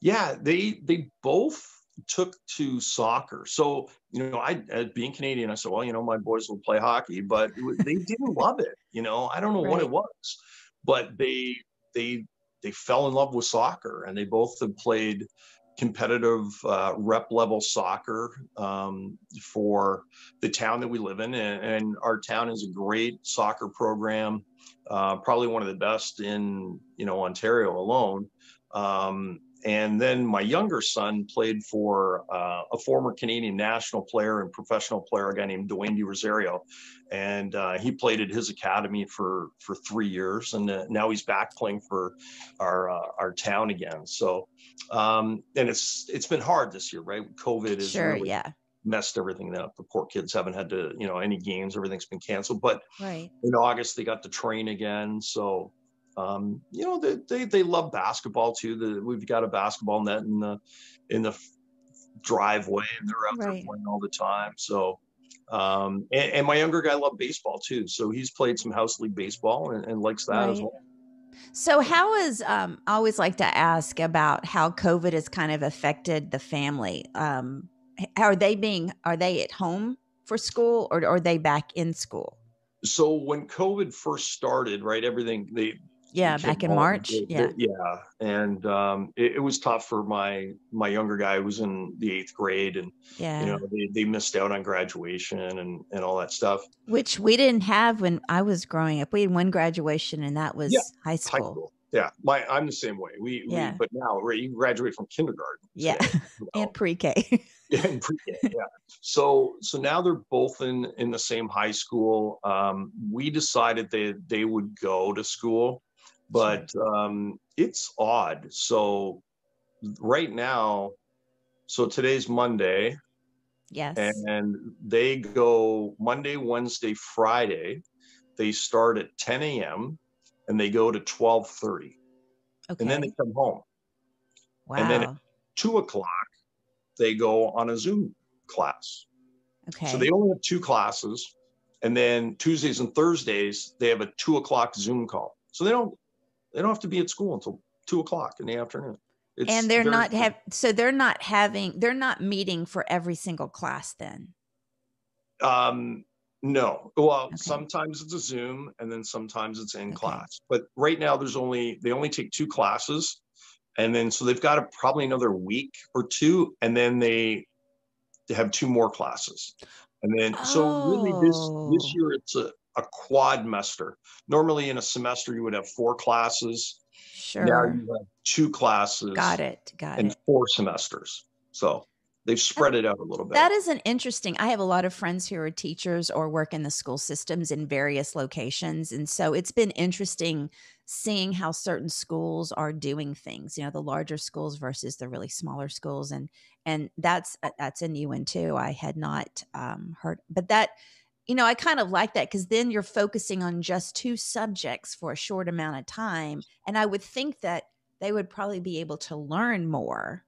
Yeah, they they both took to soccer. So, you know, I, being Canadian, I said, well, you know, my boys will play hockey, but they didn't love it. You know, I don't know right. what it was, but they, they, they fell in love with soccer and they both have played competitive uh, rep level soccer um, for the town that we live in. And, and, our town is a great soccer program, uh, probably one of the best in, you know, Ontario alone. Um, and then my younger son played for uh, a former Canadian national player and professional player, a guy named Dwayne De Rosario, and uh, he played at his academy for for three years, and uh, now he's back playing for our uh, our town again. So, um, and it's it's been hard this year, right? COVID is sure, really yeah. messed everything up. The poor kids haven't had to, you know, any games. Everything's been canceled. But right. in August they got to train again, so um, you know, they, they, they love basketball too. The, we've got a basketball net in the in the driveway, and they're out right. there playing all the time. So, um, and, and, my younger guy loved baseball too, so he's played some house league baseball and, and likes that right. as well. So, how is um, I always like to ask about how COVID has kind of affected the family. Um, are they being are they at home for school or, or are they back in school? So when COVID first started, right, everything they yeah back in march yeah. yeah and um, it, it, was tough for my my younger guy who was in the eighth grade and yeah. you know they, they missed out on graduation and and all that stuff. Which we didn't have when i was growing up. We had one graduation and that was yeah, high, school. high, school. yeah my i'm the same way. We, yeah. we but now right you graduate from kindergarten yeah you know. and pre-k. And pre-k yeah. So so now they're both in in the same high school. Um, we decided that they would go to school but um, it's odd. So right now, so today's Monday. Yes. And they go Monday, Wednesday, Friday. They start at 10 a.m. and they go to 12:30. Okay. And then they come home. Wow. And then at two o'clock, they go on a Zoom class. Okay. So they only have two classes. And then Tuesdays and Thursdays, they have a two o'clock Zoom call. So they don't they don't have to be at school until two o'clock in the afternoon. It's and they're not have so they're not having they're not meeting for every single class then. Um, no. Well, okay. sometimes it's a Zoom, and then sometimes it's in okay. class. But right now, there's only they only take two classes, and then so they've got a, probably another week or two, and then they they have two more classes, and then oh. so really this this oh. year it's a a quadmester. Normally in a semester you would have four classes. Sure. Now you have two classes. Got it. Got it, and four semesters. So they've spread it out a little bit. That is an interesting. I have a lot of friends who are teachers or work in the school systems in various locations, and so it's been interesting seeing how certain schools are doing things. You know, the larger schools versus the really smaller schools, and and that's that's a new one too. I had not um, heard, but that you know, I kind of like that because then you're focusing on just two subjects for a short amount of time. And I would think that they would probably be able to learn more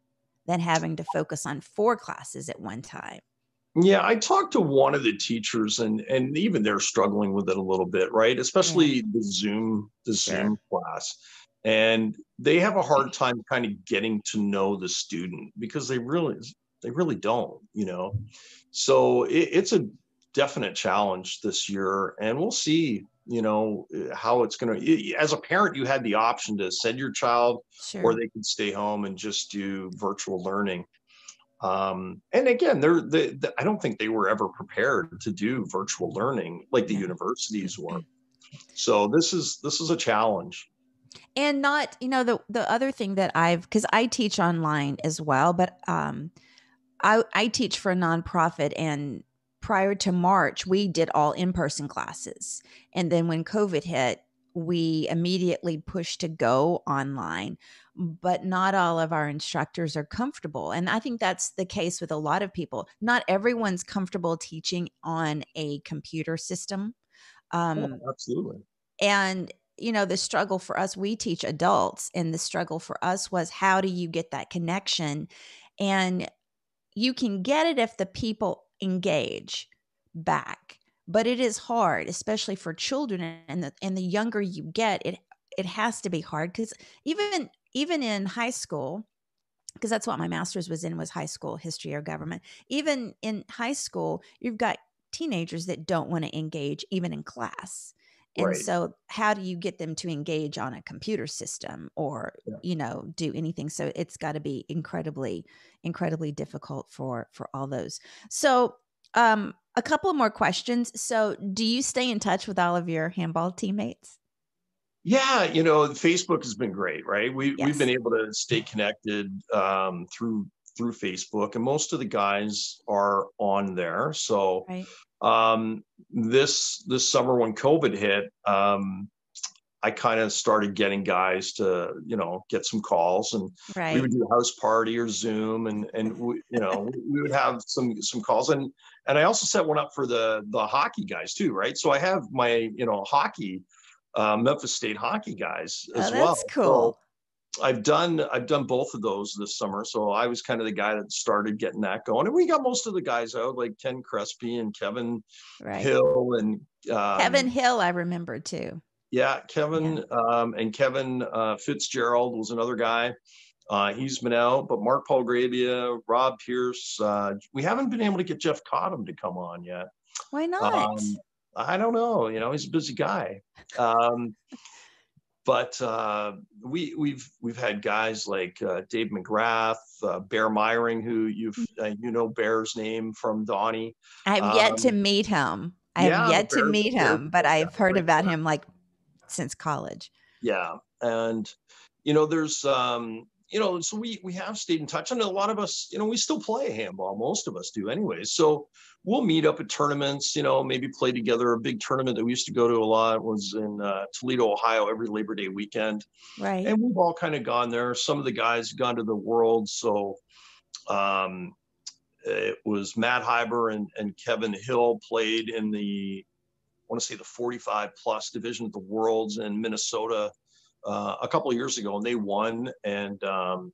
than having to focus on four classes at one time. Yeah, I talked to one of the teachers and and even they're struggling with it a little bit, right? Especially yeah. the Zoom the. Zoom class. And they have a hard time kind of getting to know the student because they really they really don't, you know. So it, it's a definite challenge this year, and we'll see. You know how it's going to. As a parent, you had the option to send your child, sure. or they could stay home and just do virtual learning. Um, and again, they're, they, they, I don't think they were ever prepared to do virtual learning like the universities were. So this is this is a challenge. And not, you know, the the other thing that I've because I teach online as well, but um, I I teach for a nonprofit, and prior to March, we did all in person classes, and then when COVID hit, we immediately pushed to go online but not all of our instructors are comfortable. And I think that's the case with a lot of people. Not everyone's comfortable teaching on a computer system. Um, oh, absolutely. And, you know, the struggle for us, we teach adults, and the struggle for us was how do you get that connection? And you can get it if the people engage back but it is hard especially for children and the and the younger you get it it has to be hard because even even in high school, because that's what my master's was in was high school history or government. Even in high school, you've got teenagers that don't want to engage even in class. And right. so how do you get them to engage on a computer system or yeah. you know do anything so it's got to be incredibly incredibly difficult for for all those. So um a couple more questions. So do you stay in touch with all of your handball teammates? Yeah, you know, Facebook has been great, right? We yes. we've been able to stay connected um, through through Facebook, and most of the guys are on there. So right. um, this this summer when COVID hit, um, I kind of started getting guys to you know get some calls, and right. we would do a house party or Zoom, and and we, you know we would have some some calls, and and I also set one up for the the hockey guys too, right? So I have my you know hockey uh, Memphis State hockey guys as oh, well. That's cool. So I've done I've done both of those this summer. So I was kind of the guy that started getting that going, and we got most of the guys out, like Ken Crespi and Kevin right. Hill and um, Kevin Hill. I remember too. Yeah, Kevin yeah. Um, and Kevin uh, Fitzgerald was another guy. Uh, he's been out, but Mark Paul Grabia, Rob Pierce. Uh, we haven't been able to get Jeff Cottom to come on yet. Why not? Um, I don't know. You know, he's a busy guy. But uh, we we've we've had guys like uh, Dave McGrath, uh, Bear Myring, who you've uh, you know Bear's name from Donnie. I've um, yet to um, meet him. I yeah, have yet Bear, to meet him, Bear, but I've heard about him like since college. Yeah, and you know, there's um, you know, so we we have stayed in touch, and a lot of us, you know, we still play handball. Most of us do, anyways. So we'll meet up at tournaments. You know, maybe play together. A big tournament that we used to go to a lot was in uh, Toledo, Ohio, every Labor Day weekend. Right. And we've all kind of gone there. Some of the guys have gone to the World, so um, it was Matt Hyber and, and Kevin Hill played in the I want to say the 45 plus division of the Worlds in Minnesota uh, a couple of years ago, and they won. And um,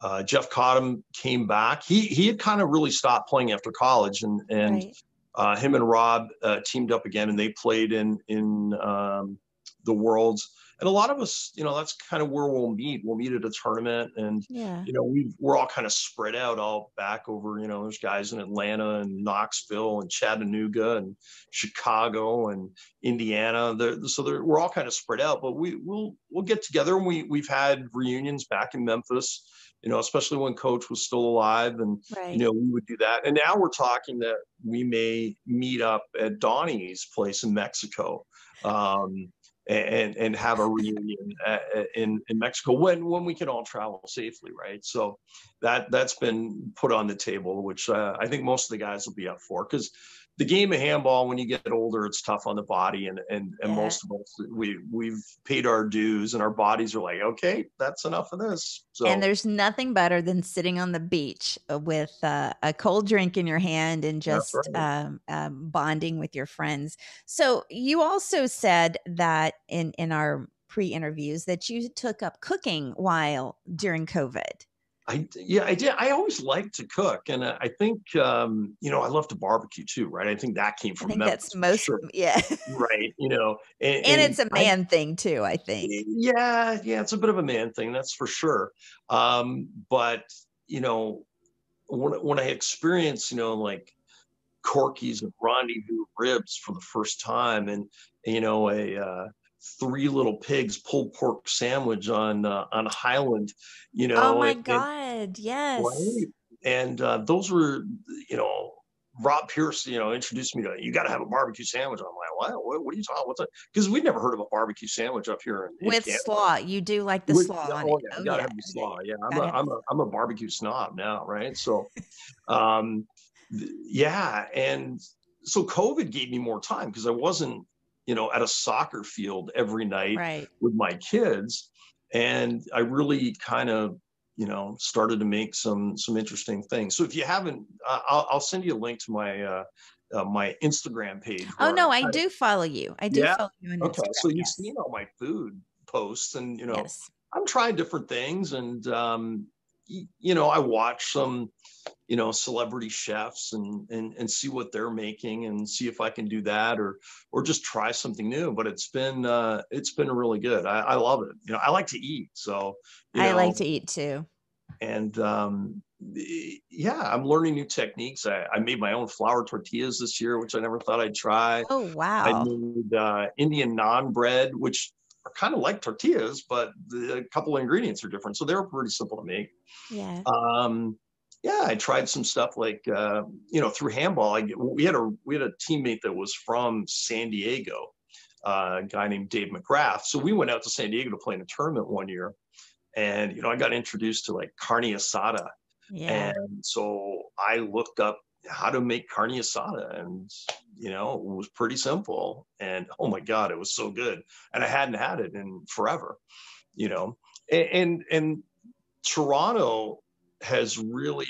uh, Jeff Cottom came back. He he had kind of really stopped playing after college, and and right. uh, him and Rob uh, teamed up again, and they played in in um, the Worlds and a lot of us, you know, that's kind of where we'll meet. We'll meet at a tournament, and yeah. you know, we we're all kind of spread out, all back over. You know, there's guys in Atlanta and Knoxville and Chattanooga and Chicago and Indiana. They're, so they're, we're all kind of spread out, but we we'll we'll get together. And we we've had reunions back in Memphis. You know, especially when Coach was still alive, and right. you know, we would do that. And now we're talking that we may meet up at Donnie's place in Mexico. Um, and and have a reunion uh, uh, in in Mexico when when we can all travel safely, right? So that that's been put on the table, which uh, I think most of the guys will be up for because the game of handball when you get older it's tough on the body and and, and yeah. most of us we we've paid our dues and our bodies are like okay that's enough of this so and there's nothing better than sitting on the beach with uh, a cold drink in your hand and just right. um, um, bonding with your friends so you also said that in in our pre-interviews that you took up cooking while during covid I yeah, I did. I always liked to cook, and I think um, you know I love to barbecue too, right? I think that came from. I think Memphis, that's most, sure. yeah, right. You know, and, and, and it's a man I, thing too. I think. Yeah, yeah, it's a bit of a man thing, that's for sure. Um, but you know, when when I experience, you know, like Corky's and rendezvous ribs for the first time, and you know a uh, three little pigs pulled pork sandwich on uh, on Highland. You know, oh my and, god, yes. Right? and uh, those were, you know, Rob Pierce, you know, introduced me to you got to have a barbecue sandwich. I'm like, what? What, what are you talking? What's that? Because we'd never heard of a barbecue sandwich up here in, with slaw. You do like the With, slaw. Oh, yeah, oh, gotta have the slaw. Yeah, I'm a, I'm a I'm a barbecue snob now, right? So, um, yeah, and so COVID gave me more time because I wasn't, you know, at a soccer field every night right. with my kids, and I really kind of you know started to make some some interesting things so if you haven't uh, I'll, I'll send you a link to my uh, uh, my Instagram page. Oh no, I, I, do follow you. I do yeah? follow you. okay, Instagram, so you've yes. seen all my food posts, and you know, yes. I'm trying different things, and um, you know, I watch some, you know, celebrity chefs and and and see what they're making, and see if I can do that, or or just try something new. But it's been uh, it's been really good. I, I love it. You know, I like to eat, so I know, like to eat too. And um, yeah, I'm learning new techniques. I, I, made my own flour tortillas this year, which I never thought I'd try. Oh wow! I made uh, Indian naan bread, which are kind of like tortillas, but the, a couple of ingredients are different, so they're pretty simple to make. Yeah. Um, yeah, I tried some stuff like uh, you know through handball. I, we had a we had a teammate that was from San Diego, uh, a guy named Dave McGrath. So we went out to San Diego to play in a tournament one year, and you know I got introduced to like carne asada yeah. And so I looked up how to make carne asada and you know it was pretty simple and oh my god it was so good and i hadn't had it in forever you know? And and, and toronto has really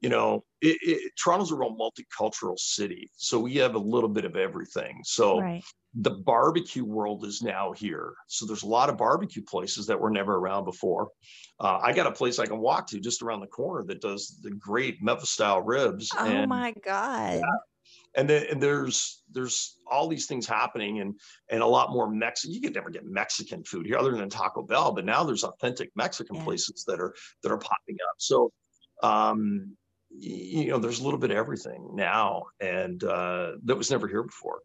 you know it, it, toronto's a real multicultural city so we have a little bit of everything so right the barbecue world is now here. So there's a lot of barbecue places that were never around before. Uh, I got a place I can walk to just around the corner that does the great Memphis style ribs. Oh and, my god! Yeah. And then and there's there's all these things happening and and a lot more Mexican. You could never get Mexican food here other than Taco Bell, but now there's authentic Mexican yeah. places that are that are popping up. So um, you know, there's a little bit of everything now, and uh, that was never here before.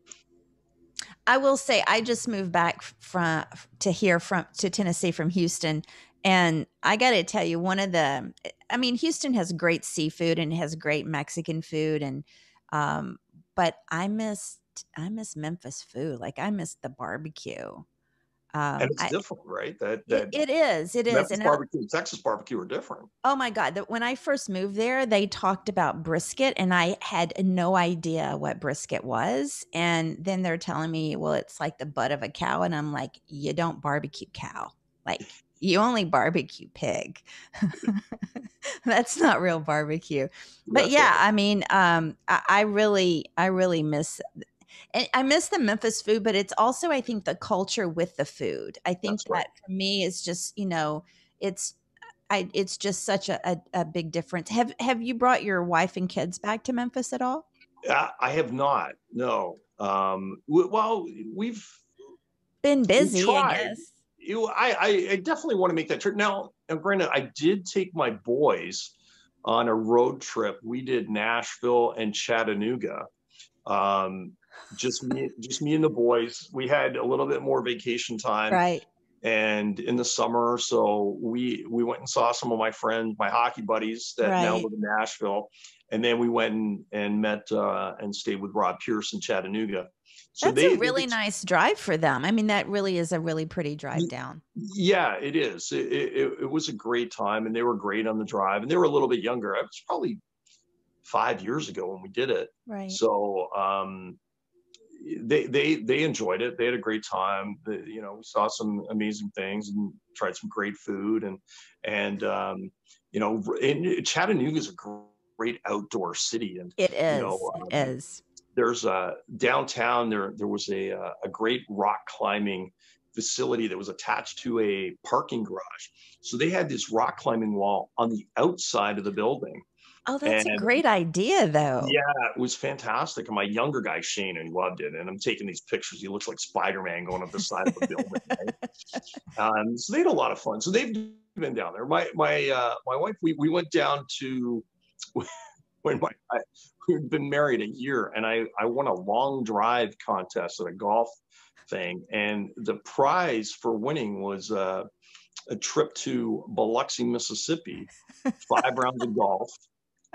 I will say I just moved back from to here from to Tennessee from Houston and I got to tell you one of the I mean Houston has great seafood and has great Mexican food and um but I missed I miss Memphis food like I miss the barbecue. Um, and it's I, different, right? That, that it is. It is. And barbecue Texas barbecue are different. Oh my God! That When I first moved there, they talked about brisket, and I had no idea what brisket was. And then they're telling me, well, it's like the butt of a cow, and I'm like, you don't barbecue cow, like you only barbecue pig. That's not real barbecue. But That's yeah, right. I mean, um, I, I really, I really miss I miss the Memphis food, but it's also I think the culture with the food. I think That's that right. for me is just you know it's I it's just such a, a, a, big difference. Have Have you brought your wife and kids back to Memphis at all? Uh, I have not. No. Um, well, we've been busy. I guess. You, I, I definitely want to make that trip. Now, now, granted, I did take my boys on a road trip. We did Nashville and Chattanooga. Um, just me, just me and the boys. We had a little bit more vacation time, right? And in the summer, so we we went and saw some of my friends, my hockey buddies that right. now live in Nashville, and then we went and, and met uh, and stayed with Rob Pierce in Chattanooga. So That's they, a really nice drive for them. I mean, that really is a really pretty drive down. Yeah, it is. It, it, it was a great time, and they were great on the drive. And they were a little bit younger. I was probably five years ago when we did it. Right. So, um, they they they enjoyed it. They had a great time. The, you know, we saw some amazing things and tried some great food and and um, you know, Chattanooga is a great outdoor city and it is. You know, um, it is. There's a downtown. There there was a a great rock climbing facility that was attached to a parking garage. So they had this rock climbing wall on the outside of the building. Oh, that's and, a great idea, though. Yeah, it was fantastic. And my younger guy Shane, and loved it. And I'm taking these pictures. He looks like Spider Man going up the side of the building. Right? um, so they had a lot of fun. So they've been down there. My my uh, my wife, we we went down to when my I, we'd been married a year, and I I won a long drive contest at a golf thing, and the prize for winning was. Uh, a trip to Biloxi, Mississippi, five rounds of golf.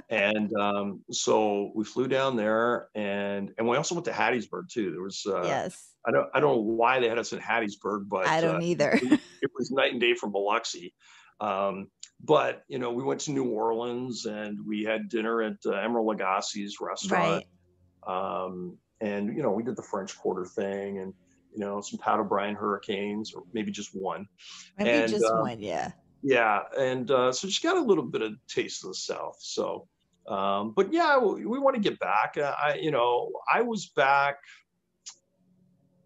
And um, so we flew down there, and and we also went to Hattiesburg too. There was uh, yes. I don't I don't know why they had us in Hattiesburg, but I don't uh, either. it, it, was night and day from Biloxi. Um, but you know, we went to New Orleans and we had dinner at uh, Emeril Lagasse's restaurant. Right. Um, and you know, we did the French Quarter thing, and you know, some Pat O'Brien Hurricanes, or maybe just one. Maybe and, just uh, one, yeah. Yeah, and uh, so just got a little bit of taste of the South. So, um, but yeah, we, we want to get back. Uh, I, you know, I was back.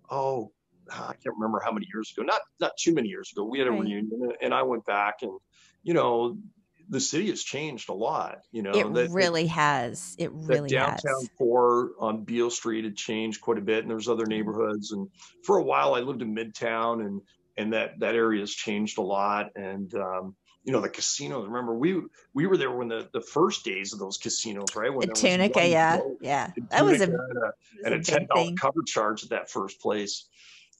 Oh, I can't remember how many years ago. Not not too many years ago. We had a right. reunion, and I went back, and you know, the city has changed a lot. You know, it that, really has. It really downtown has. core on Beale Street had changed quite a bit, and there's other neighborhoods. And for a while, I lived in Midtown, and and that that area has changed a lot. And um, you know, the casinos. Remember, we we were there when the the first days of those casinos, right? When the Tunica, yeah, yeah, that was a and a, and a ten dollar cover charge at that first place.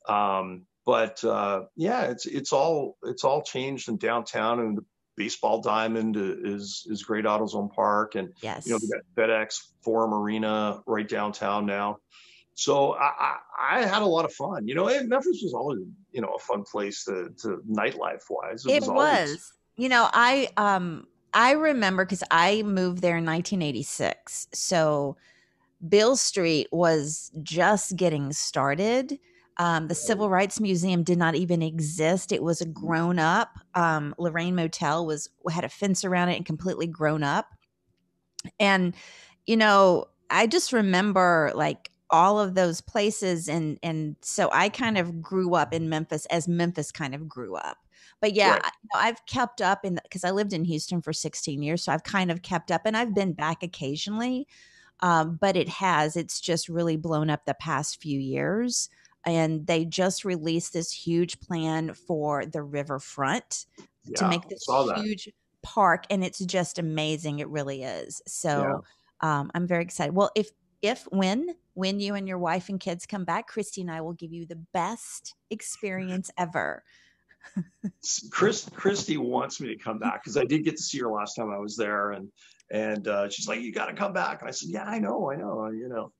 Um, but uh, yeah, it's it's all it's all changed in downtown, and the baseball diamond is is great AutoZone Park, and yes. you know they got FedEx Forum Arena right downtown now. So I, I, I had a lot of fun. You know, Memphis was always you know a fun place to to nightlife wise. It, it was. Always... You know, I um I remember because I moved there in 1986, so Beale Street was just getting started um, the Civil Rights Museum did not even exist. It was a grown up. Um, Lorraine Motel was had a fence around it and completely grown up. And you know, I just remember like all of those places, and and so I kind of grew up in Memphis as Memphis kind of grew up. But yeah, right. I, have kept up in because I lived in Houston for 16 years, so I've kind of kept up, and I've been back occasionally. Um, but it has. It's just really blown up the past few years and they just released this huge plan for the riverfront yeah, to make this huge park and it's just amazing it really is so yeah. um, i'm very excited well if if when when you and your wife and kids come back christy and i will give you the best experience ever Chris, Christy wants me to come back because I did get to see her last time I was there, and and uh, she's like, "You got to come back." And I said, "Yeah, I know, I know, you know."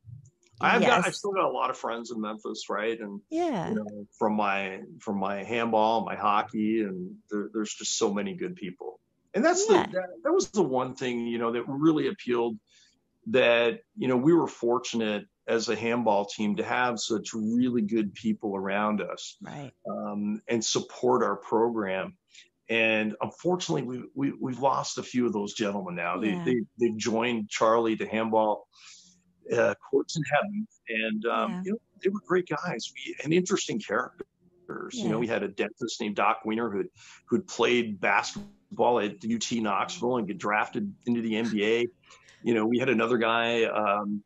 I've yes. got I've still got a lot of friends in Memphis, right? And yeah, you know, from my from my handball, my hockey, and there, there's just so many good people. And that's yeah. the that, that was the one thing you know that really appealed. That you know we were fortunate as a handball team to have such really good people around us, right? Um, and support our program. And unfortunately, we, we we've lost a few of those gentlemen now. They yeah. they they've joined Charlie to handball uh, Courts in Heaven, and um, yeah. you know they were great guys we, and interesting characters. Yeah. You know, we had a dentist named Doc Weiner who who'd played basketball at UT Knoxville and get drafted into the NBA. You know, we had another guy. Um,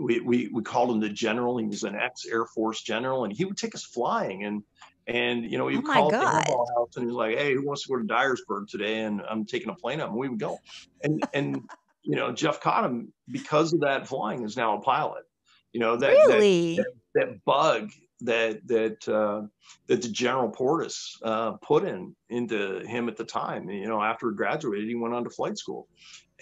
we, we we called him the general. He was an ex Air Force general, and he would take us flying. And and you know, he would oh call the handball house and he was like, "Hey, who wants to go to Dyersburg today?" And I'm taking a plane up, and we would go. And and you know, Jeff Cottom, because of that flying, is now a pilot. You know that really? that, that, that, bug that that uh, that the General Portis uh, put in into him at the time. You know, after he graduated, he went on to flight school,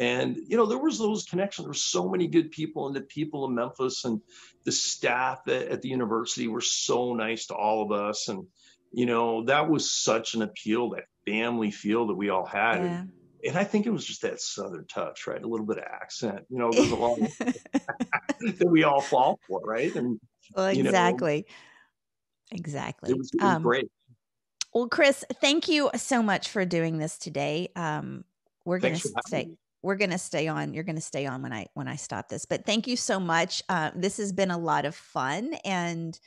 and you know there was those connections. There were so many good people, and the people in Memphis and the staff at, at the university were so nice to all of us, and you know that was such an appeal, that family feel that we all had. Yeah and I think it was just that southern touch, right? A little bit of accent, you know, goes along that we all fall for, right? And well, exactly, you know, exactly. It was, it was um, great. Well, Chris, thank you so much for doing this today. Um, we're going to stay. We're going to stay on. You're going to stay on when I when I stop this. But thank you so much. Uh, this has been a lot of fun, and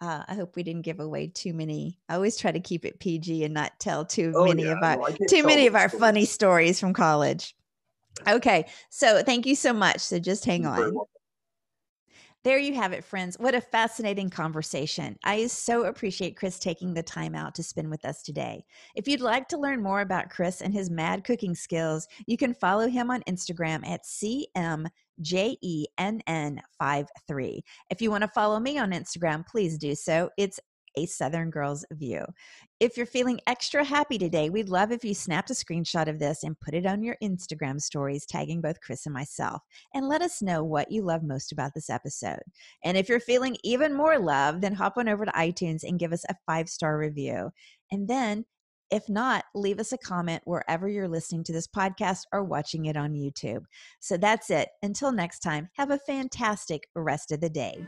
uh, I hope we didn't give away too many. I always try to keep it PG and not tell too oh, many yeah, of our no, too many of our stories. funny stories from college. Okay, so thank you so much. So just hang on. There you have it, friends. What a fascinating conversation. I so appreciate Chris taking the time out to spend with us today. If you'd like to learn more about Chris and his mad cooking skills, you can follow him on Instagram at CMJENN53. If you want to follow me on Instagram, please do so. It's a Southern Girl's View. If you're feeling extra happy today, we'd love if you snapped a screenshot of this and put it on your Instagram stories, tagging both Chris and myself, and let us know what you love most about this episode. And if you're feeling even more love, then hop on over to iTunes and give us a five star review. And then if not, leave us a comment wherever you're listening to this podcast or watching it on YouTube. So that's it. Until next time, have a fantastic rest of the day.